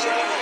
Thursday.